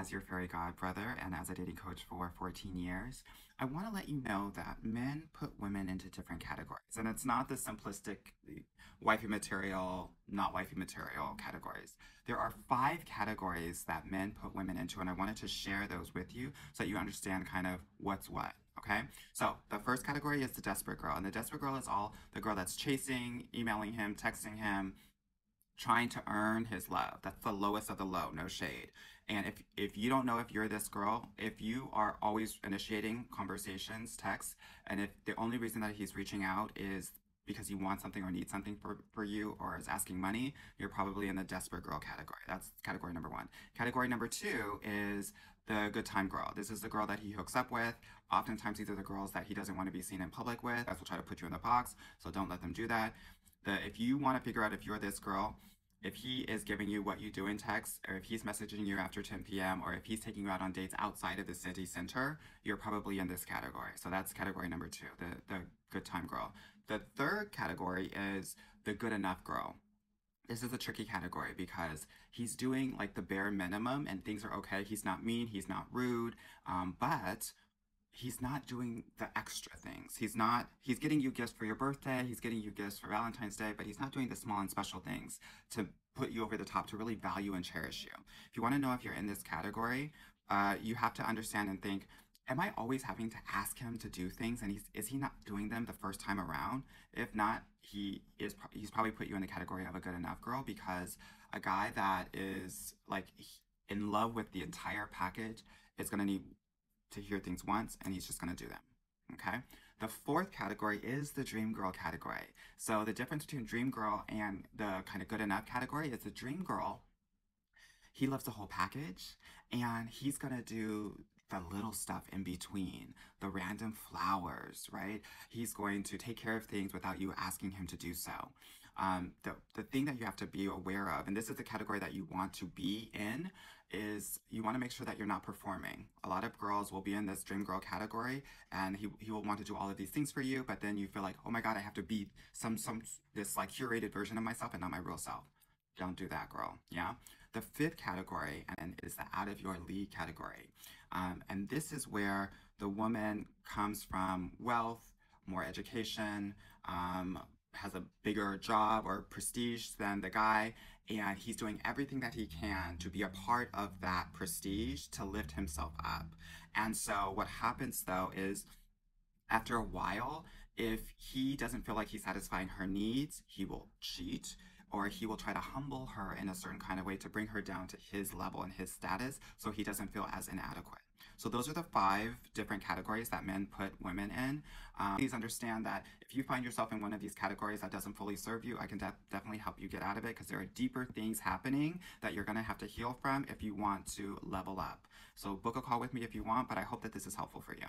as your fairy godbrother and as a dating coach for 14 years, I want to let you know that men put women into different categories. And it's not the simplistic wifey material, not wifey material categories. There are five categories that men put women into, and I wanted to share those with you so that you understand kind of what's what. Okay, so the first category is the desperate girl, and the desperate girl is all the girl that's chasing, emailing him, texting him, trying to earn his love. That's the lowest of the low, no shade. And if if you don't know if you're this girl, if you are always initiating conversations, texts, and if the only reason that he's reaching out is because he wants something or needs something for, for you or is asking money, you're probably in the desperate girl category. That's category number one. Category number two is the good time girl. This is the girl that he hooks up with. Oftentimes, these are the girls that he doesn't want to be seen in public with. That's will try to put you in the box, so don't let them do that. The, if you want to figure out if you're this girl, if he is giving you what you do in text, or if he's messaging you after 10 p.m., or if he's taking you out on dates outside of the city center, you're probably in this category. So that's category number two, the, the good time girl. The third category is the good enough girl. This is a tricky category because he's doing like the bare minimum and things are okay. He's not mean, he's not rude, um, but he's not doing the extra things. He's not, he's getting you gifts for your birthday, he's getting you gifts for Valentine's Day, but he's not doing the small and special things to put you over the top, to really value and cherish you. If you want to know if you're in this category, uh, you have to understand and think, am I always having to ask him to do things and he's, is he not doing them the first time around? If not, he is, he's probably put you in the category of a good enough girl because a guy that is like in love with the entire package is going to need to hear things once and he's just going to do them. Okay. The fourth category is the dream girl category. So the difference between dream girl and the kind of good enough category is the dream girl. He loves the whole package and he's going to do the little stuff in between, the random flowers, right? He's going to take care of things without you asking him to do so. Um, the, the thing that you have to be aware of, and this is the category that you want to be in, is you want to make sure that you're not performing. A lot of girls will be in this dream girl category and he, he will want to do all of these things for you, but then you feel like, oh my God, I have to be some, some, this like curated version of myself and not my real self. Don't do that, girl. Yeah. The fifth category and is the out of your league category. Um, and this is where the woman comes from wealth, more education, um, has a bigger job or prestige than the guy, and he's doing everything that he can to be a part of that prestige to lift himself up. And so, what happens though is after a while, if he doesn't feel like he's satisfying her needs, he will cheat or he will try to humble her in a certain kind of way to bring her down to his level and his status so he doesn't feel as inadequate. So those are the five different categories that men put women in. Um, please understand that if you find yourself in one of these categories that doesn't fully serve you, I can de definitely help you get out of it because there are deeper things happening that you're going to have to heal from if you want to level up. So book a call with me if you want, but I hope that this is helpful for you.